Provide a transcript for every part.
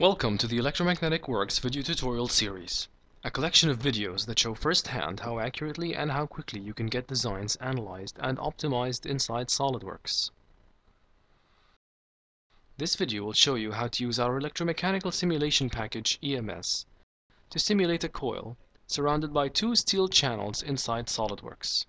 Welcome to the Electromagnetic Works video tutorial series, a collection of videos that show firsthand how accurately and how quickly you can get designs analyzed and optimized inside SOLIDWORKS. This video will show you how to use our electromechanical simulation package EMS to simulate a coil surrounded by two steel channels inside SOLIDWORKS.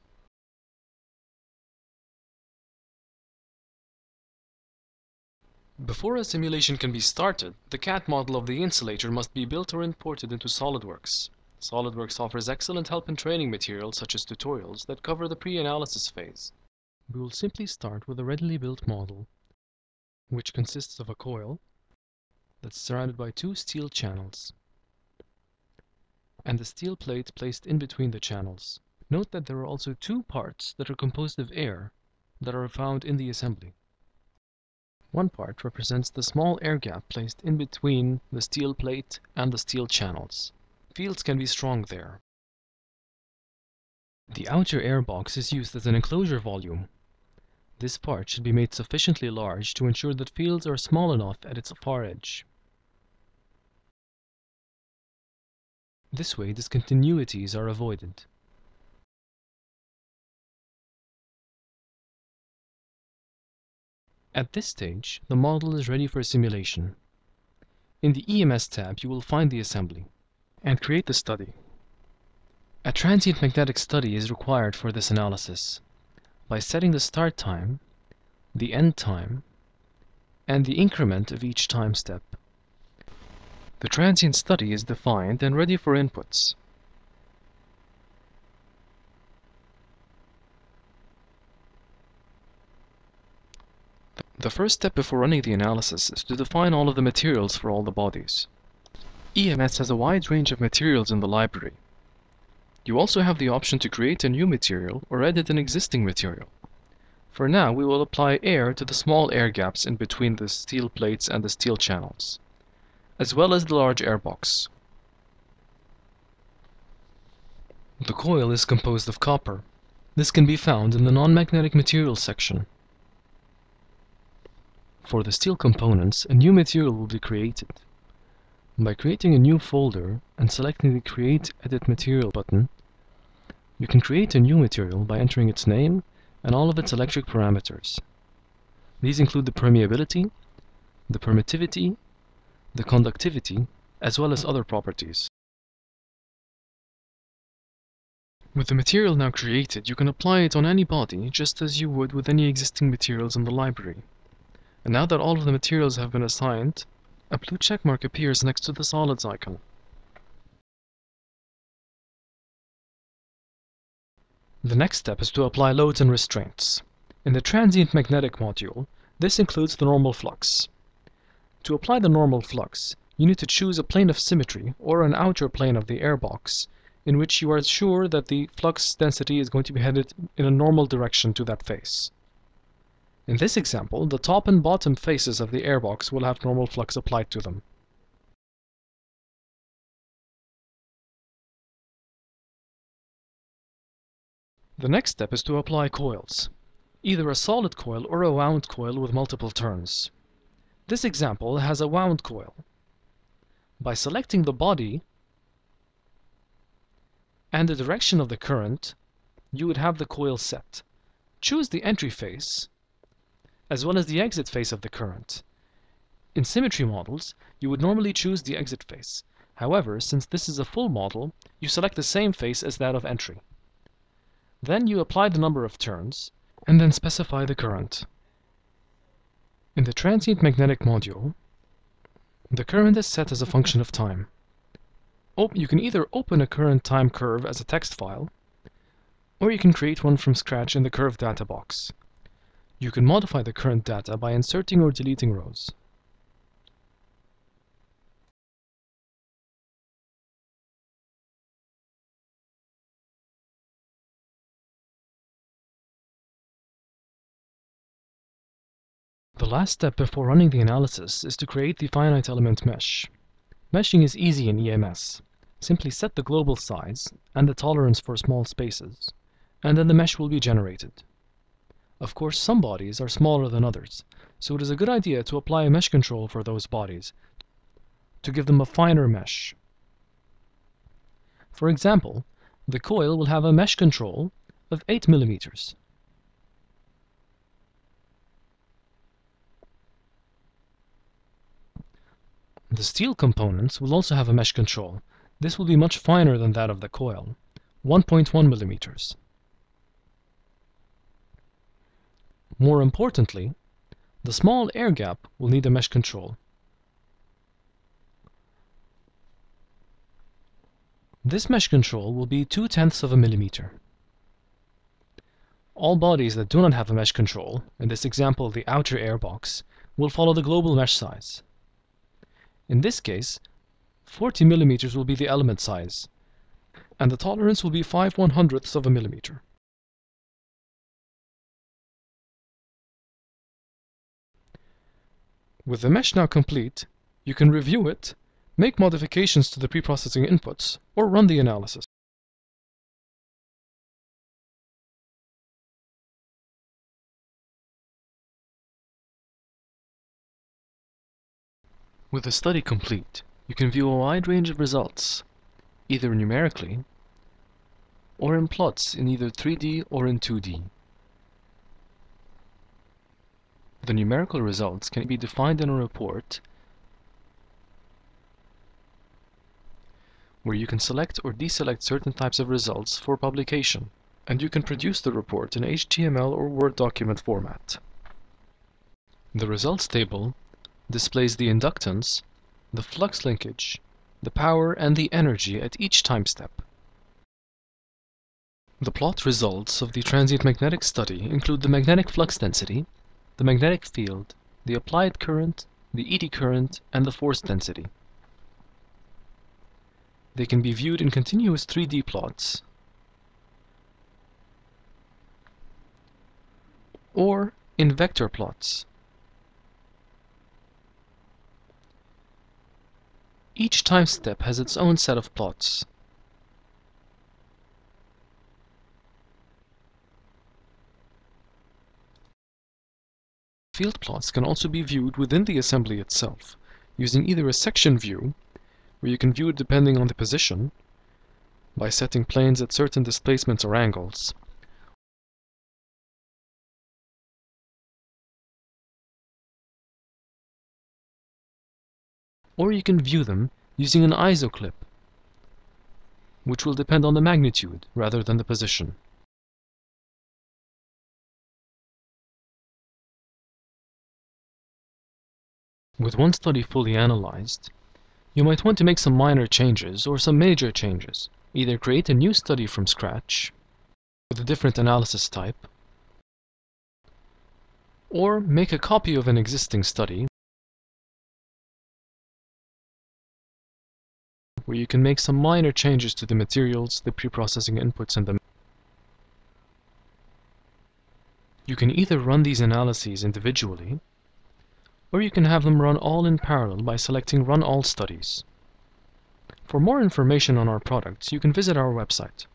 Before a simulation can be started, the CAD model of the insulator must be built or imported into SOLIDWORKS. SOLIDWORKS offers excellent help and training materials such as tutorials that cover the pre-analysis phase. We will simply start with a readily built model, which consists of a coil that's surrounded by two steel channels and a steel plate placed in between the channels. Note that there are also two parts that are composed of air that are found in the assembly. One part represents the small air gap placed in between the steel plate and the steel channels. Fields can be strong there. The outer air box is used as an enclosure volume. This part should be made sufficiently large to ensure that fields are small enough at its far edge. This way discontinuities are avoided. At this stage, the model is ready for simulation. In the EMS tab, you will find the assembly and create the study. A transient magnetic study is required for this analysis by setting the start time, the end time, and the increment of each time step. The transient study is defined and ready for inputs. The first step before running the analysis is to define all of the materials for all the bodies. EMS has a wide range of materials in the library. You also have the option to create a new material or edit an existing material. For now, we will apply air to the small air gaps in between the steel plates and the steel channels, as well as the large air box. The coil is composed of copper. This can be found in the non-magnetic materials section. For the steel components, a new material will be created. By creating a new folder and selecting the Create Edit Material button, you can create a new material by entering its name and all of its electric parameters. These include the permeability, the permittivity, the conductivity, as well as other properties. With the material now created, you can apply it on any body just as you would with any existing materials in the library. And now that all of the materials have been assigned, a blue checkmark appears next to the solids icon. The next step is to apply loads and restraints. In the transient magnetic module, this includes the normal flux. To apply the normal flux, you need to choose a plane of symmetry or an outer plane of the air box in which you are sure that the flux density is going to be headed in a normal direction to that face. In this example, the top and bottom faces of the airbox will have normal flux applied to them. The next step is to apply coils, either a solid coil or a wound coil with multiple turns. This example has a wound coil. By selecting the body and the direction of the current, you would have the coil set. Choose the entry face as well as the exit face of the current. In symmetry models, you would normally choose the exit face. However, since this is a full model, you select the same face as that of entry. Then you apply the number of turns, and then specify the current. In the transient magnetic module, the current is set as a function of time. You can either open a current time curve as a text file, or you can create one from scratch in the curve data box. You can modify the current data by inserting or deleting rows. The last step before running the analysis is to create the finite element mesh. Meshing is easy in EMS. Simply set the global size and the tolerance for small spaces, and then the mesh will be generated. Of course, some bodies are smaller than others, so it is a good idea to apply a mesh control for those bodies to give them a finer mesh. For example, the coil will have a mesh control of 8 millimeters. The steel components will also have a mesh control. This will be much finer than that of the coil, 1.1 millimeters. More importantly, the small air gap will need a mesh control. This mesh control will be 2 tenths of a millimeter. All bodies that do not have a mesh control, in this example the outer air box, will follow the global mesh size. In this case, 40 millimeters will be the element size, and the tolerance will be 5 one hundredths of a millimeter. With the mesh now complete, you can review it, make modifications to the preprocessing inputs, or run the analysis. With the study complete, you can view a wide range of results, either numerically or in plots in either 3D or in 2D. The numerical results can be defined in a report where you can select or deselect certain types of results for publication, and you can produce the report in HTML or Word document format. The results table displays the inductance, the flux linkage, the power and the energy at each time step. The plot results of the transient magnetic study include the magnetic flux density, the magnetic field, the applied current, the eddy current, and the force density. They can be viewed in continuous 3D plots or in vector plots. Each time step has its own set of plots. Field plots can also be viewed within the assembly itself, using either a section view, where you can view it depending on the position, by setting planes at certain displacements or angles, or you can view them using an isoclip, which will depend on the magnitude rather than the position. With one study fully analyzed, you might want to make some minor changes or some major changes. Either create a new study from scratch with a different analysis type, or make a copy of an existing study where you can make some minor changes to the materials, the preprocessing inputs, and the You can either run these analyses individually, or you can have them run all in parallel by selecting Run All Studies. For more information on our products, you can visit our website.